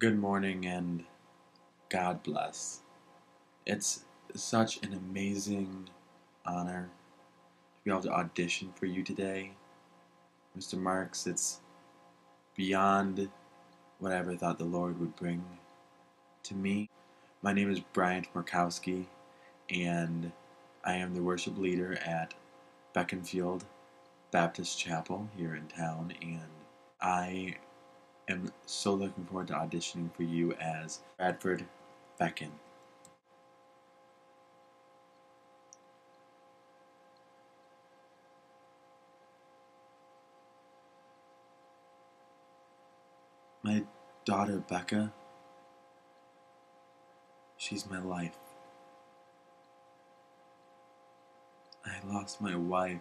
Good morning and God bless. It's such an amazing honor to be able to audition for you today, Mr. Marks. It's beyond what I ever thought the Lord would bring to me. My name is Bryant Markowski, and I am the worship leader at Beckinfield Baptist Chapel here in town, and I am so looking forward to auditioning for you as Bradford Beckin. My daughter Becca, she's my life. I lost my wife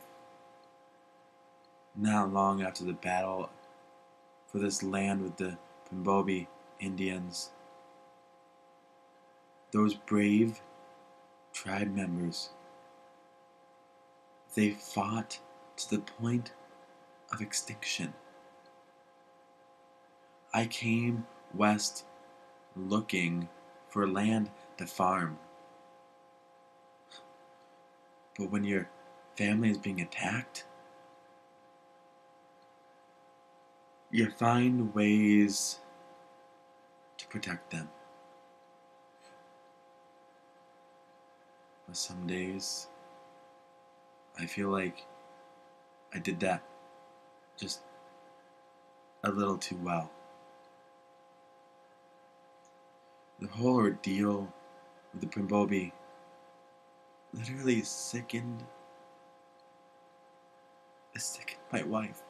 not long after the battle for this land with the Pimbobi Indians. Those brave tribe members, they fought to the point of extinction. I came west looking for land to farm. But when your family is being attacked, you find ways to protect them. But some days, I feel like I did that just a little too well. The whole ordeal with the Pimbobi literally sickened, sickened my wife.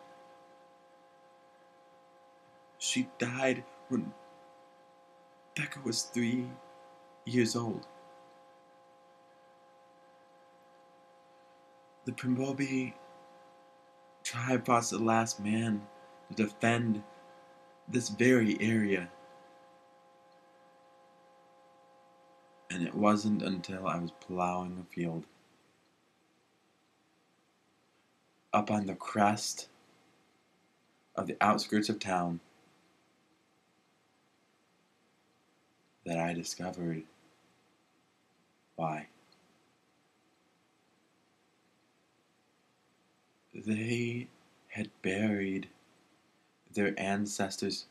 She died when Becca was three years old. The Primbobi tribe fought the last man to defend this very area. And it wasn't until I was plowing a field up on the crest of the outskirts of town I discovered why. They had buried their ancestors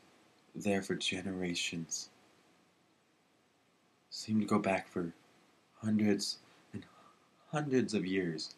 there for generations. Seemed to go back for hundreds and hundreds of years.